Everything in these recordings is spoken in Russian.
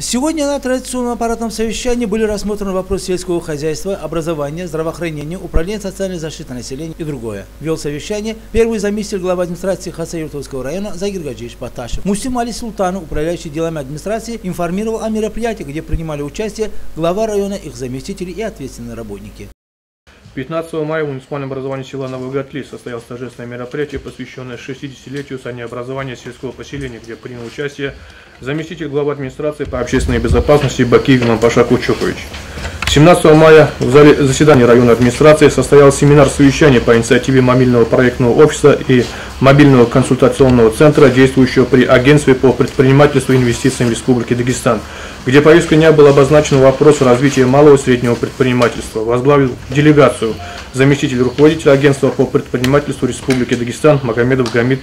Сегодня на традиционном аппаратном совещании были рассмотрены вопросы сельского хозяйства, образования, здравоохранения, управления социальной защиты населения и другое. Вел совещание первый заместитель главы администрации Хасаюртовского района Загир Гаджиевич Баташев. Мусим Али Султанов, управляющий делами администрации, информировал о мероприятии, где принимали участие глава района, их заместители и ответственные работники. 15 мая в муниципальном образовании села Новый Гатли состоялось торжественное мероприятие, посвященное 60-летию со дня образования сельского поселения, где принял участие заместитель главы администрации по общественной безопасности Бакиев Паша Кучукович. 17 мая в зале заседания районной администрации состоялся семинар совещания по инициативе мобильного проектного офиса и мобильного консультационного центра, действующего при Агентстве по предпринимательству и инвестициям Республики Дагестан, где повесткой дня был обозначен вопрос развития малого и среднего предпринимательства. Возглавил делегацию заместитель руководителя Агентства по предпринимательству Республики Дагестан Магомедов Гамид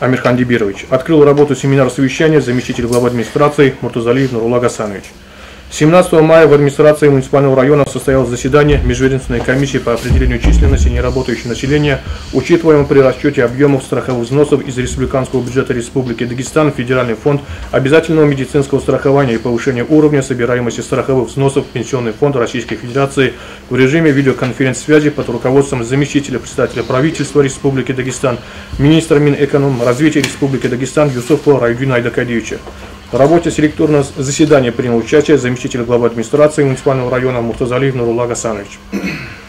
Амирхан Дибирович. Открыл работу семинар совещания заместитель главы администрации Муртазалиев Нурула Гасанович. 17 мая в администрации муниципального района состоялось заседание Межведомственной комиссии по определению численности неработающего населения, учитываемого при расчете объемов страховых взносов из республиканского бюджета Республики Дагестан Федеральный фонд обязательного медицинского страхования и повышения уровня собираемости страховых взносов в Пенсионный фонд Российской Федерации в режиме видеоконференц-связи под руководством заместителя председателя правительства Республики Дагестан, министра Минэконом развития Республики Дагестан Юсуфа Райдина Айдакадьевича. В работе селекторного заседания принял участие заместитель главы администрации муниципального района Муртазалиев Нурула Гасанович.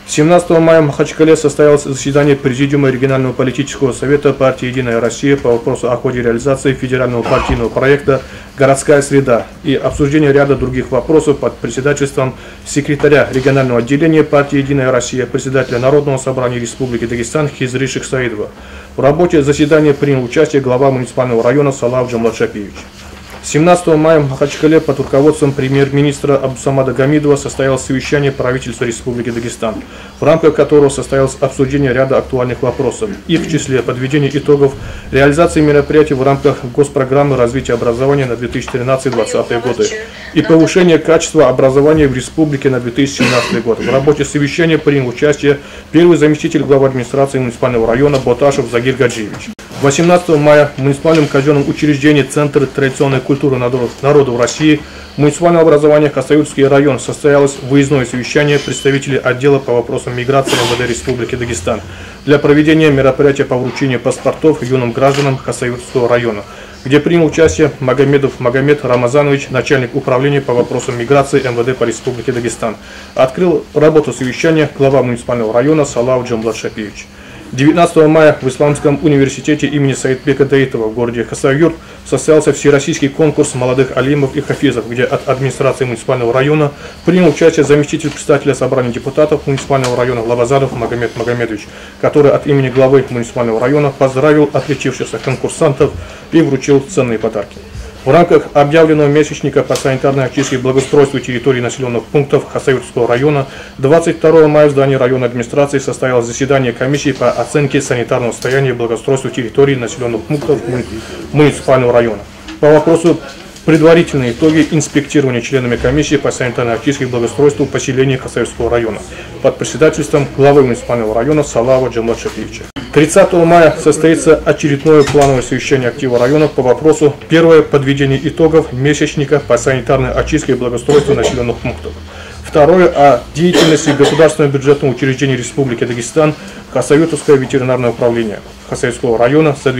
17 мая в Махачкале состоялось заседание Президиума регионального политического совета партии «Единая Россия» по вопросу о ходе реализации федерального партийного проекта «Городская среда» и обсуждение ряда других вопросов под председательством секретаря регионального отделения партии «Единая Россия», председателя Народного собрания Республики Дагестан Хизри Шихсаидова. В работе заседания принял участие глава муниципального района Салав Джамладшапиевич. 17 мая в Махачкале под руководством премьер-министра Абдусамада Гамидова состоялось совещание правительства Республики Дагестан, в рамках которого состоялось обсуждение ряда актуальных вопросов. Их в числе подведение итогов реализации мероприятий в рамках госпрограммы развития образования на 2013-2020 годы и повышение качества образования в республике на 2017 год. В работе совещания принял участие первый заместитель главы администрации муниципального района Боташев Загир Гаджиевич. 18 мая в муниципальном казенном учреждении Центр традиционной культуры народов, России муниципального образования Хасаюрский район состоялось выездное совещание представителей отдела по вопросам миграции МВД Республики Дагестан для проведения мероприятия по вручению паспортов юным гражданам Хасаюрского района, где принял участие Магомедов Магомед Рамазанович, начальник управления по вопросам миграции МВД по Республике Дагестан. Открыл работу совещания глава муниципального района Салав Джамблат Шапиевич. 19 мая в Исламском университете имени Саидбека Даитова в городе Хасавюрт состоялся всероссийский конкурс молодых алимов и хафизов, где от администрации муниципального района принял участие заместитель председателя собрания депутатов муниципального района Лавазаров Магомед Магомедович, который от имени главы муниципального района поздравил отличившихся конкурсантов и вручил ценные подарки. В рамках объявленного месячника по санитарной очистке и благоустройству территории населенных пунктов Хасавюрского района 22 мая в здании районной администрации состоялось заседание комиссии по оценке санитарного состояния и благоустройству территории населенных пунктов муниципального района. По вопросу предварительные итоги инспектирования членами комиссии по и благоустройству поселения Хасавюрского района под председательством главы муниципального района Салава Джамлад Шапиевича. 30 мая состоится очередное плановое совещание актива районов по вопросу первое подведение итогов месячника по санитарной очистке и благоустройству населенных пунктов. Второе о деятельности государственного бюджетного учреждения Республики Дагестан Хасавютовское ветеринарное управление Хасавюрского района за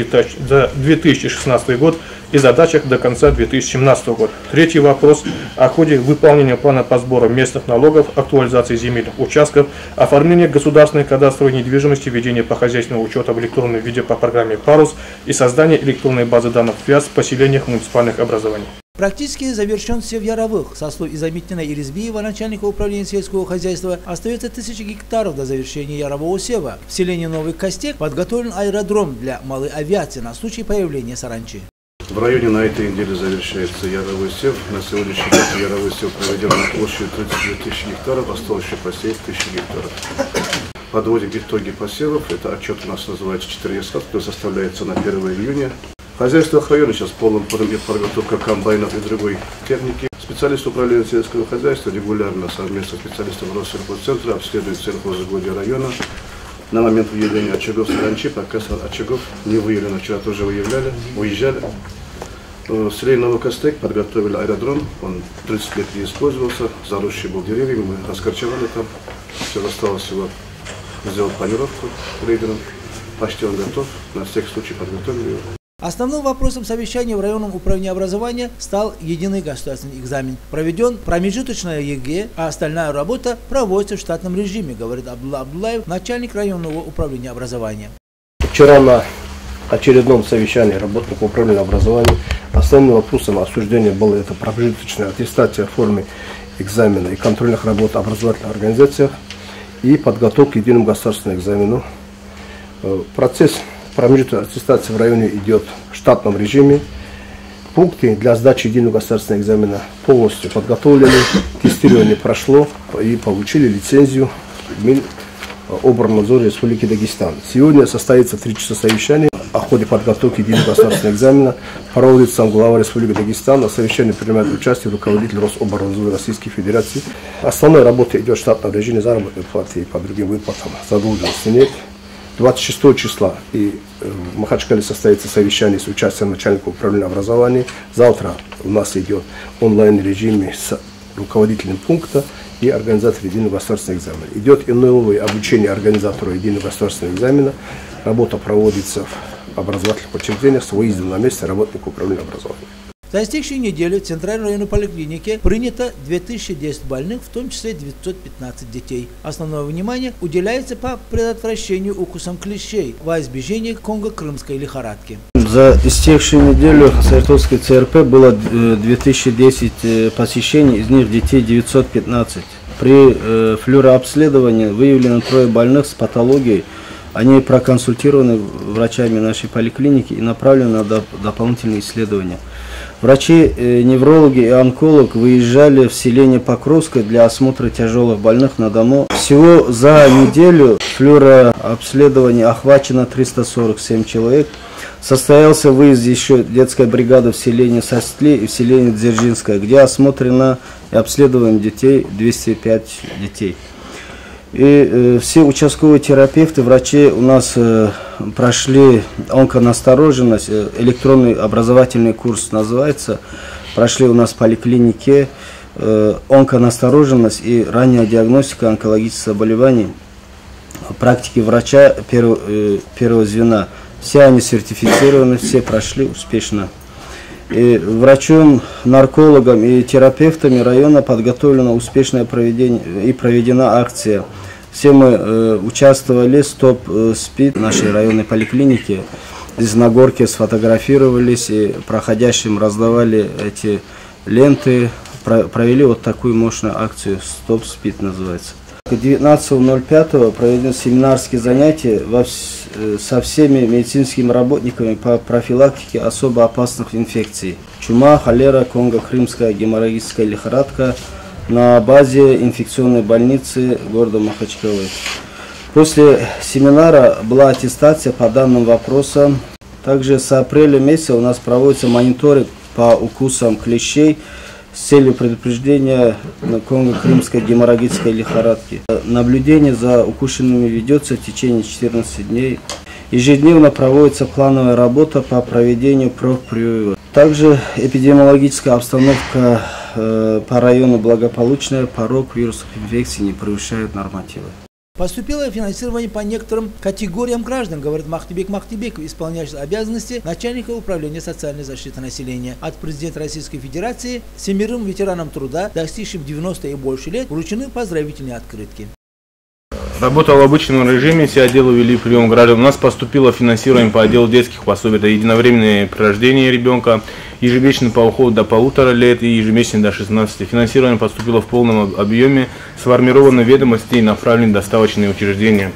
2016 год и задачах до конца 2017 года. Третий вопрос о ходе выполнения плана по сбору местных налогов, актуализации земельных участков, оформления государственной кадастровой недвижимости, ведения по хозяйственному учету в электронном виде по программе «Парус» и создания электронной базы данных ФИАС в поселениях муниципальных образований. Практически завершен сев Яровых. Со слов Изамитина Иризбиева, начальника управления сельского хозяйства, остается тысячи гектаров до завершения Ярового сева. В селении Новый Костек подготовлен аэродром для малой авиации на случай появления саранчи. В районе на этой неделе завершается Яровой сев. На сегодняшний день Яровой сев проведен на площади 32 тысячи гектаров, осталось еще посеять тысячи гектаров. Подводим итоги посевов. Это отчет у нас называется 4 который составляется на 1 июня. Хозяйство района сейчас форме подготовка комбайнов и другой техники. Специалисты управления сельского хозяйства регулярно совместно с специалистом Россельхозцентра обследуют сельхозугодие района. На момент выявления очагов саранчи пока очагов не выявлено. Вчера тоже выявляли, уезжали. В селе Новый Костек подготовили аэродром, он 30 лет не использовался, заросший был деревьями, мы раскорчевали там, все осталось всего сделать планировку рейдером, почти он готов, на всякий случай подготовили его. Основным вопросом совещания в районном управлении образования стал единый государственный экзамен. Проведен промежуточная ЕГЭ, а остальная работа проводится в штатном режиме, говорит Абдулла Абдулаев, начальник районного управления образования. Вчера на очередном совещании работников управления образования основным вопросом обсуждения было это промежуточная аттестация в форме экзамена и контрольных работ в образовательных организациях и подготовка к единому государственному экзамену. Э, процесс промежуточной аттестации в районе идет в штатном режиме. Пункты для сдачи единого государственного экзамена полностью подготовлены, тестирование прошло и получили лицензию Оборнадзора Республики Дагестан. Сегодня состоится три часа совещания о ходе подготовки единого государственного экзамена. Проводит сам глава Республики Дагестан. На совещании принимает участие руководитель Рособорнадзора Российской Федерации. Основная работа идет в штатном режиме заработной платы и по другим выплатам. Задолженности нет. 26 числа и э, в Махачкале состоится совещание с участием начальника управления образования. Завтра у нас идет онлайн режиме с руководителем пункта и организатором единого государственного экзамена. Идет и новое обучение организатора единого государственного экзамена. Работа проводится в образовательных учреждениях с выездом на месте работника управления образования. За истекшую неделю в Центральной районной поликлинике принято 2010 больных, в том числе 915 детей. Основное внимание уделяется по предотвращению укусом клещей во избежание конго-крымской лихорадки. За истекшую неделю в Саратовской ЦРП было 2010 э, э, посещений, из них детей 915. При э, флюорообследовании выявлено трое больных с патологией. Они проконсультированы врачами нашей поликлиники и направлены на дополнительные исследования. Врачи, э, и онколог выезжали в селение Покровское для осмотра тяжелых больных на дому. Всего за неделю флюорообследование охвачено 347 человек. Состоялся выезд еще детской бригады в селение Состли и в селение Дзержинское, где осмотрено и обследуем детей 205 детей. И э, все участковые терапевты, врачи у нас э, прошли онконастороженность, э, электронный образовательный курс называется, прошли у нас в поликлинике э, онконастороженность и ранняя диагностика онкологических заболеваний, практики врача первого, э, первого звена. Все они сертифицированы, все прошли успешно. И врачом, наркологом и терапевтами района подготовлена успешное проведение и проведена акция. Все мы э, участвовали, э, спид нашей районной поликлиники. Здесь на горке сфотографировались и проходящим раздавали эти ленты. Про, провели вот такую мощную акцию «Стоп спид» называется. 19.05 проведены семинарские занятия э, со всеми медицинскими работниками по профилактике особо опасных инфекций. Чума, холера, конго-крымская геморрагическая лихорадка на базе инфекционной больницы города Махачкалы. После семинара была аттестация по данным вопросам. Также с апреля месяца у нас проводится мониторинг по укусам клещей с целью предупреждения конго-крымской геморрагической лихорадки. Наблюдение за укушенными ведется в течение 14 дней. Ежедневно проводится плановая работа по проведению профпрививок. Также эпидемиологическая обстановка э, по району благополучная, порог вирусов инфекции не превышает нормативы. Поступило финансирование по некоторым категориям граждан, говорит Махтибек Махтибеков, исполняющий обязанности начальника управления социальной защиты населения. От президента Российской Федерации семерым ветеранам труда, достигшим 90 и больше лет, вручены поздравительные открытки. Работал в обычном режиме, все отделы вели прием граждан. У нас поступило финансирование по отделу детских пособий. Это единовременное при рождении ребенка, ежемесячный по уходу до полутора лет и ежемесячный до 16. Финансирование поступило в полном объеме, сформированы ведомости и направлены доставочные учреждения.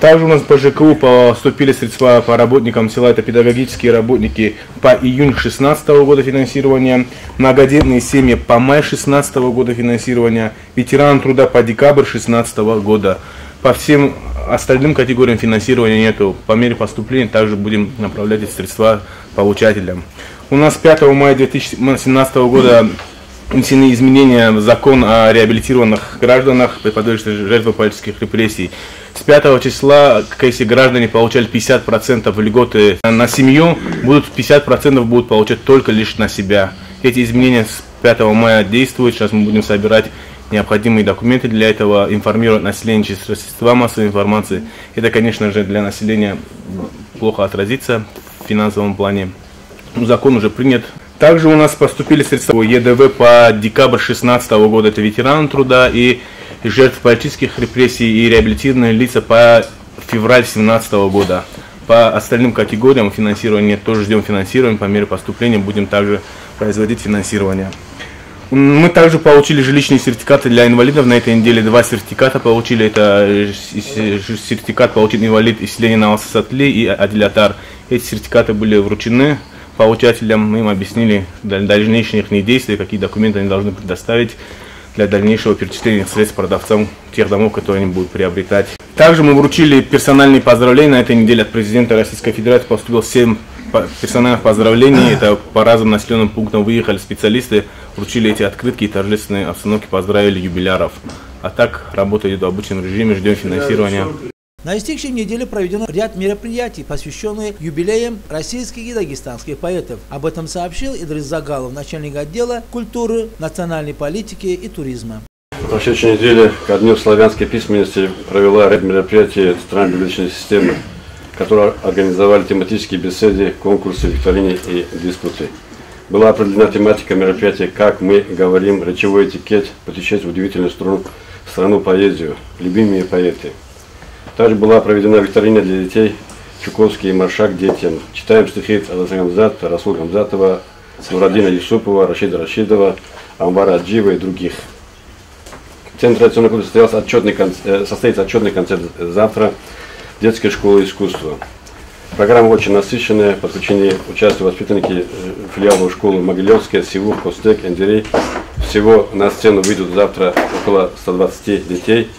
Также у нас по ЖКУ поступили средства по работникам села, это педагогические работники по июнь 2016 года финансирования, многодетные семьи по май 2016 года финансирования, ветераны труда по декабрь 2016 года. По всем остальным категориям финансирования нету. По мере поступления также будем направлять эти средства получателям. У нас 5 мая 2017 года внесены изменения в закон о реабилитированных гражданах, подвергшихся жертвам политических репрессий. С 5 числа, если граждане получали 50% льготы на семью, будут 50% будут получать только лишь на себя. Эти изменения с 5 мая действуют. Сейчас мы будем собирать необходимые документы для этого, информировать население через средства массовой информации. Это, конечно же, для населения плохо отразится в финансовом плане. Закон уже принят. Также у нас поступили средства ЕДВ по декабрь 2016 года, это ветераны труда и жертв политических репрессий и реабилитированные лица по февраль 2017 года. По остальным категориям финансирования тоже ждем финансирования, по мере поступления будем также производить финансирование. Мы также получили жилищные сертификаты для инвалидов. На этой неделе два сертификата получили. Это сертификат получил инвалид из Ленина Алсасатли и Адилятар. Эти сертификаты были вручены получателям. Мы им объяснили дальнейшие их действия, какие документы они должны предоставить для дальнейшего перечисления средств продавцам тех домов, которые они будут приобретать. Также мы вручили персональные поздравления на этой неделе от президента Российской Федерации. Поступил 7 персональных поздравлений. Это по разным населенным пунктам выехали специалисты, вручили эти открытки и торжественные обстановки, поздравили юбиляров. А так, работа идет в обычном режиме, ждем финансирования. На истекшей неделе проведено ряд мероприятий, посвященных юбилеям российских и дагестанских поэтов. Об этом сообщил Идрис Загалов, начальник отдела культуры, национальной политики и туризма. В прошедшей неделе ко Дню славянской письменности провела ряд мероприятий Центральной библиотечной системы, которые организовали тематические беседы, конкурсы, викторины и диспуты. Была определена тематика мероприятия «Как мы говорим речевой этикет, в удивительную страну, страну поэзию, любимые поэты». Также была проведена викторина для детей Чуковский Маршак детям. Читаем стихи Алаза Гамзата, Расул Гамзатова, Нурадина Юсупова, Рашида Рашидова, Амбара Аджиева и других. В Центре традиционной культуры состоялся отчетный, э, состоится отчетный концерт завтра детской школы искусства. Программа очень насыщенная, подключение участвуют воспитанники э, филиала школы Могилевская, Сивур, Костек, Эндерей. Всего на сцену выйдут завтра около 120 детей –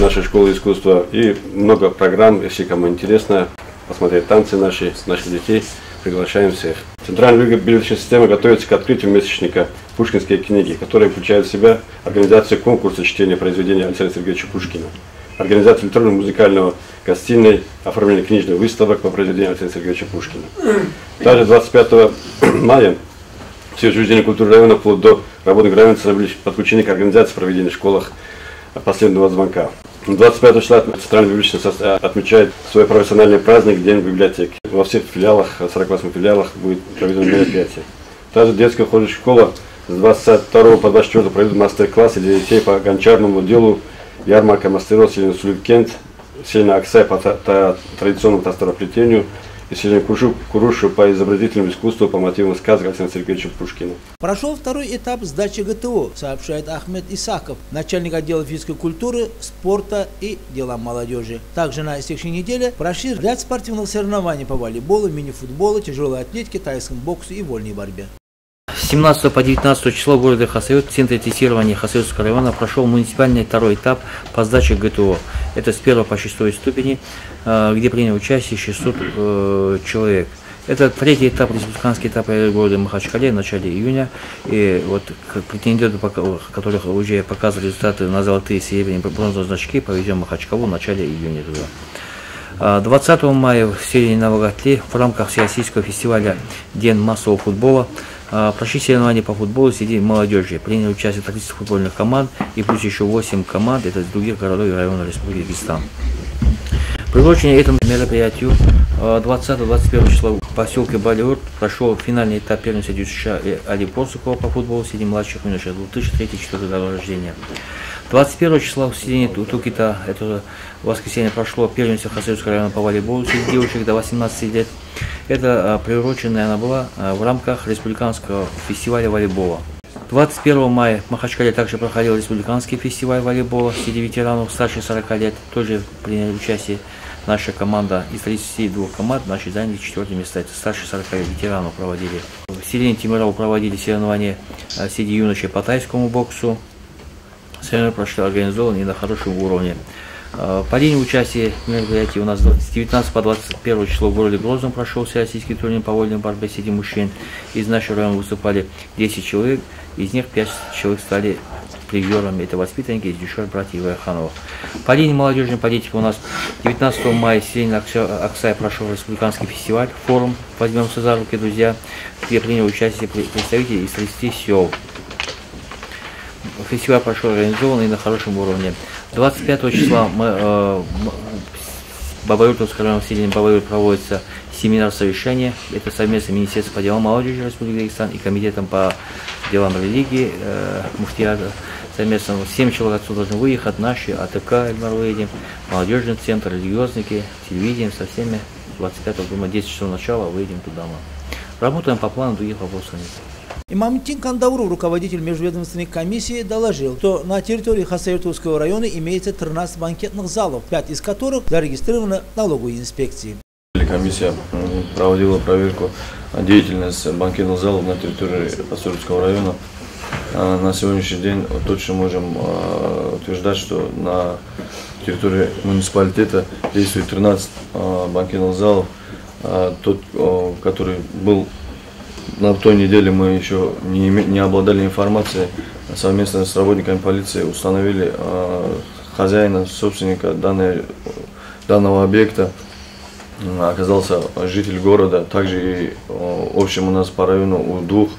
нашей школы искусства и много программ, если кому интересно посмотреть танцы наши, наших детей, приглашаем всех. Центральная библиотечная система готовится к открытию месячника «Пушкинские книги», который включает в себя организацию конкурса чтения произведений Александра Сергеевича Пушкина, организацию электронно-музыкального гостиной, оформление книжных выставок по произведениям Александра Сергеевича Пушкина. Также 25 мая все учреждения культуры района, вплоть до работных районов, подключены к организации проведения в школах последнего звонка. 25 числа Центральная библиотечная отмечает свой профессиональный праздник День библиотеки. Во всех филиалах, 48 филиалах будет проведено мероприятие. Также детская художественная школа с 22 по 24 проведут мастер-классы для детей по гончарному делу, ярмарка мастеров Селена Сулюкент, Селена Аксай по традиционному тастороплетению – и Селена Курушу по изобразительному искусству по мотивам сказок Александра Сергеевича Пушкина. Прошел второй этап сдачи ГТО, сообщает Ахмед Исаков, начальник отдела физической культуры, спорта и делам молодежи. Также на истекшей неделе прошли ряд спортивных соревнований по волейболу, мини-футболу, тяжелой атлетике, тайскому боксу и вольной борьбе. 17 по 19 число в городе Хасавюрт в Центре тестирования Хасавюртского района прошел муниципальный второй этап по сдаче ГТО. Это с 1 по 6 ступени, э, где приняли участие 600 э, человек. Это третий этап, республиканский этап города Махачкале в начале июня. И вот претенденты, которых уже показывали результаты на золотые, серебряные, бронзовые значки, повезем Махачкалу в начале июня туда. 20 мая в селе Новогатле в рамках Всероссийского фестиваля День массового футбола прошли соревнования по футболу среди молодежи. Приняли участие 30 футбольных команд и плюс еще 8 команд, это из других городов и районов Республики Дагестан. Приуроченный этому мероприятию 20-21 а, числа в поселке Балиурт прошел финальный этап первенства США Али Порсукова по футболу среди младших юношей 2003-2004 года рождения. 21 числа в селении Тукита, это воскресенье прошло первенство Хасырского района по волейболу среди девушек до 18 лет. Это а, приуроченная она была а, в рамках республиканского фестиваля волейбола. 21 мая в Махачкале также проходил республиканский фестиваль волейбола среди ветеранов старше 40 лет. Тоже приняли участие наша команда из 32 команд, наши заняли четвертое место. Это старше 40 ветеранов проводили. В селении Тимирау проводили соревнования а, среди юношей по тайскому боксу. Соревнования прошли организованы и на хорошем уровне. Э, по линии участия в мероприятии у нас с 19 по 21 число в городе Грозном прошел всероссийский турнир по вольной борьбе среди мужчин. Из нашего района выступали 10 человек, из них 5 человек стали приверами. Это воспитанники из Дюшер, братьев Ивахановых. По линии молодежной политики у нас 19 мая в Аксай прошел республиканский фестиваль, форум «Возьмемся за руки, друзья», где приняли участие представители из 30 сел. Фестиваль прошел организованный на хорошем уровне. 25 числа мы, э, Бабаюртовском районе в Бабаюр проводится семинар совещания. Это совместно Министерство по делам молодежи Республики Дагестан и Комитетом по делам религии э, Муфтиада. Совместно 7 человек отсюда должны выехать, наши, АТК, Эльмар выедем, молодежный центр, религиозники, телевидение, со всеми. 25 думаю, 10 часов начала выедем туда. Работаем по плану, других вопросов нет. Имамтин Кандауру, руководитель межведомственной комиссии, доложил, что на территории Хасаиртовского района имеется 13 банкетных залов, 5 из которых зарегистрированы налоговой инспекции. Комиссия проводила проверку деятельности банкетных залов на территории Хасаиртовского района. А, на сегодняшний день точно можем а, утверждать, что на территории муниципалитета действует 13 а, банкетных залов. Тот, который был на той неделе мы еще не, не обладали информацией, совместно с работниками полиции установили хозяина, собственника данной, данного объекта оказался житель города. Также и в общем у нас по району у двух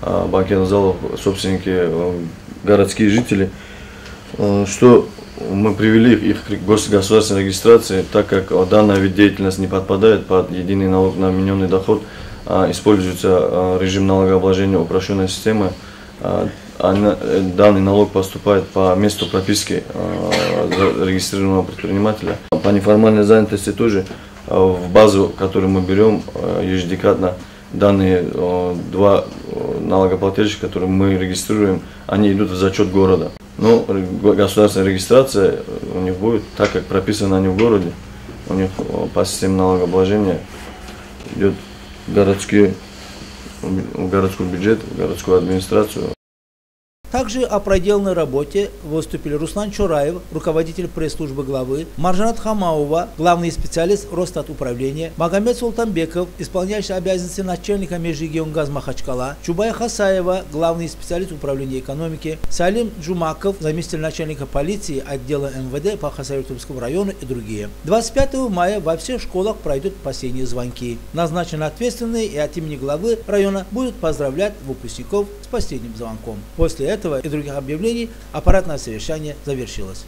а, банкетных залов собственники э, городские жители, э, что мы привели их к государственной регистрации, так как данная вид деятельности не подпадает под единый налог на вмененный доход, а используется э, режим налогообложения упрощенной системы, а данный налог поступает по месту прописки регистрированного предпринимателя. По неформальной занятости тоже в базу, которую мы берем ежедекадно, данные два налогоплательщика, которые мы регистрируем, они идут в зачет города. Но государственная регистрация у них будет, так как прописаны они в городе, у них по системе налогообложения идет городский, городской бюджет, городскую администрацию. Также о проделанной работе выступили Руслан Чураев, руководитель пресс-службы главы, Маржанат Хамаува, главный специалист Росстат управления, Магомед Султанбеков, исполняющий обязанности начальника Межрегионгаз Махачкала, Чубая Хасаева, главный специалист управления экономики, Салим Джумаков, заместитель начальника полиции отдела МВД по Хасаевтовскому району и другие. 25 мая во всех школах пройдут последние звонки. Назначены ответственные и от имени главы района будут поздравлять выпускников с последним звонком. После этого этого и других объявлений аппаратное совещание завершилось.